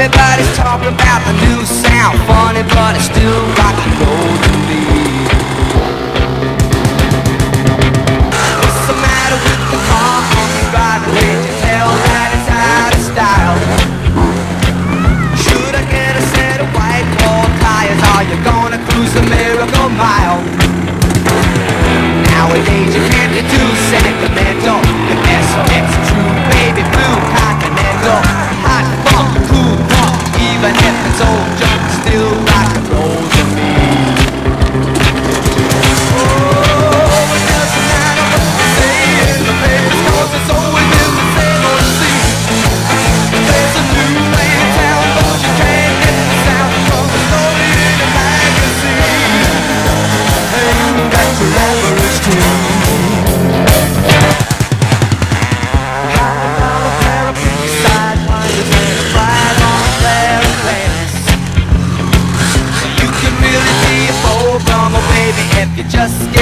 Everybody's talking about the new sound Funny but it's still rock and roll to me What's the matter with the car on the ride? Can't you tell that it's out of style? Should I get a set of white wall tires? Are you gonna cruise the miracle mile? Nowadays you can't be too sentimental could just